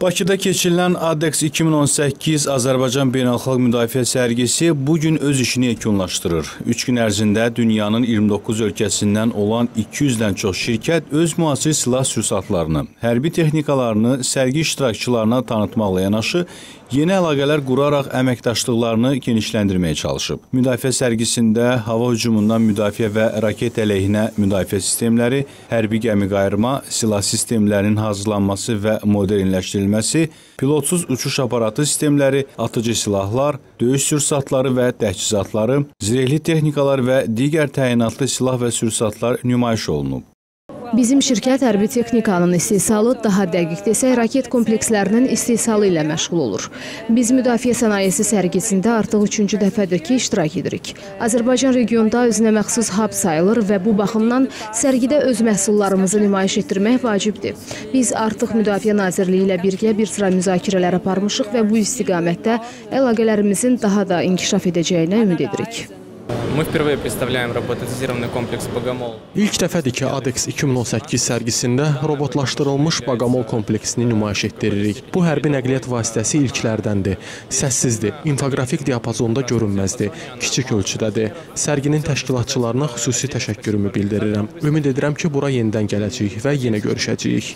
Bakıda keçirilən ADEX 2018 Azərbaycan Beynəlxalq Müdafiə sərgisi bu gün öz işini yekunlaşdırır. 3 gün ərzində dünyanın 29 ölkəsindən olan 200-dən çox şirkət öz müasir silah sürsatlarını, hərbi texnikalarını sərgi iştirakçılarına tanıtmaqla yanaşı, yeni əlaqələr quraraq əməkdaşlıqlarını genişləndirməyə çalışıb. Müdafiə sərgisində hava hücumundan müdafiə və raket əleyhinə müdafiə sistemləri, hərbi gəmi qayırma, silah sistemlərinin hazırlanması və modernləşdirilməsi edilməsi, pilotsuz uçuş aparatı sistemləri, atıcı silahlar, döyüş sürsatları və təchizatları, zirehli texnikalar və digər təyinatlı silah və sürsatlar nümayiş olunub. Bizim şirkət hərbi texnikanın istehsalı, daha dəqiq desək, raket komplekslərinin istehsalı ilə məşğul olur. Biz müdafiə sənayesi sərgisində artıq üçüncü dəfədir ki, iştirak edirik. Azərbaycan regionda özünə məxsus hub sayılır və bu baxımdan sərgidə öz məhsullarımızı nümayiş etdirmək vacibdir. Biz artıq Müdafiə Nazirliyi ilə birgə bir sıra müzakirələr aparmışıq və bu istiqamətdə əlaqələrimizin daha da inkişaf edəcəyinə ümid edirik. İlk dəfədir ki, ADEX 2018 sərgisində robotlaşdırılmış Bogomol kompleksini nümayiş etdiririk. Bu hərbi nəqliyyat vasitəsi ilklərdəndir. Səssizdir, infoqrafik diapazonda görünməzdir, kiçik ölçüdədir. Sərginin təşkilatçılarına xüsusi təşəkkürümü bildirirəm. Ümid edirəm ki, bura yenidən gələcəyik və yenə görüşəcəyik.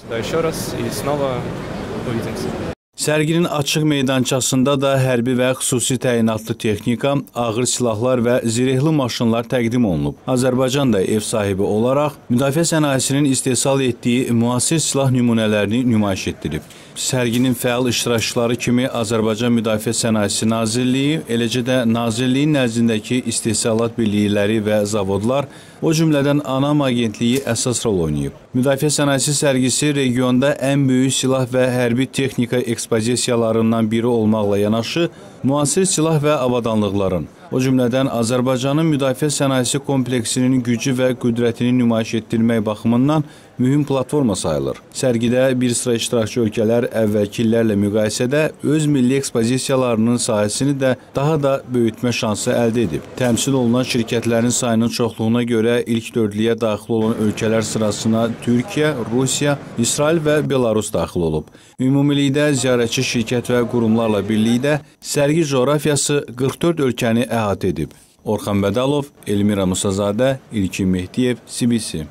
Sərginin açıq meydançasında da hərbi və xüsusi təyinatlı texnika, ağır silahlar və zirehli maşınlar təqdim olunub. Azərbaycan da ev sahibi olaraq müdafiə sənayesinin istehsal etdiyi müasir silah nümunələrini nümayiş etdirib. Sərginin fəal iştirakçıları kimi Azərbaycan Müdafiə Sənayesi Nazirliyi, eləcə də Nazirliyin nəzdindəki istehsalat birlikləri və zavodlar o cümlədən ANAM agentliyi əsas rol oynayıb. Müdafiə sənayesi sərgisi regionda ən böyük silah və hərbi texnika ekspozisiyalarından biri olmaqla yanaşı, müasir silah və avadanlıqların, o cümlədən Azərbaycanın müdafiə sənayesi kompleksinin gücü və qüdrətini nümayiş etdirmək baxımından mühüm platforma sayılır. Sərgidə bir sıra iştirakçı ölkələr əvvəlki illərlə müqayisədə öz milli ekspozisiyalarının sahəsini də daha da böyütmə şansı əldə edib. Təmsil olunan şirkətlərin sayının çoxluğuna görə ilk dördlüyə daxil olan ölkələr sırasına Türkiyə, Rusiya, İsrail və Belarus daxil olub. Ümumilikdə ziyarətçi şirkət və qurumlarla birlikdə sərgi coğrafiyası 44 ölkəni əhatə edib. Orxan Bədalov, Elmira Musazadə, İlkin Mehdiyev, CBC.